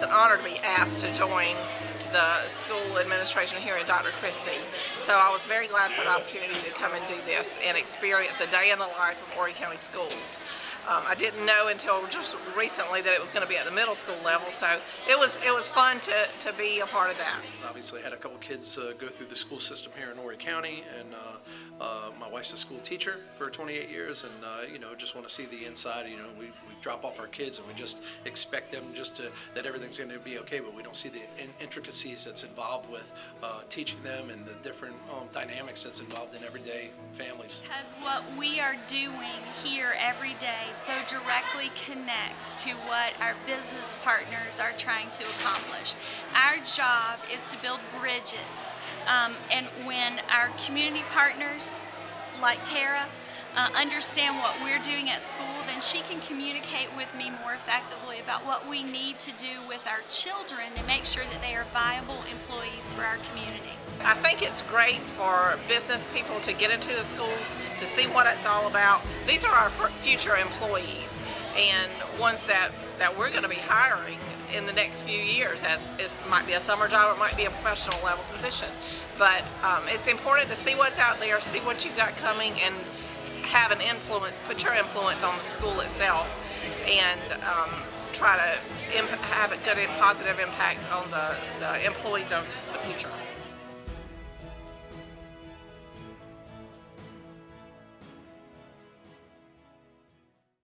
was an honor to be asked to join the school administration here in Dr. Christie. So I was very glad for the opportunity to come and do this and experience a day in the life of Horry County Schools. Um, I didn't know until just recently that it was going to be at the middle school level, so it was it was fun to, to be a part of that. Obviously, I had a couple kids uh, go through the school system here in Horry County, and uh, uh, my wife's a school teacher for 28 years, and uh, you know, just want to see the inside. You know, we, we drop off our kids, and we just expect them just to that everything's going to be okay, but we don't see the in intricacies that's involved with uh, teaching them and the different um, dynamics that's involved in everyday families. Because what we are doing here every day so directly connects to what our business partners are trying to accomplish. Our job is to build bridges, um, and when our community partners like Tara uh, understand what we're doing at school, then she can communicate with me more effectively about what we need to do with our children to make sure that they are viable employees for our community. I think it's great for business people to get into the schools to see what it's all about. These are our future employees and ones that, that we're going to be hiring in the next few years as it might be a summer job, it might be a professional level position. But um, it's important to see what's out there, see what you've got coming and have an influence, put your influence on the school itself and um, try to have a good positive impact on the, the employees of the future.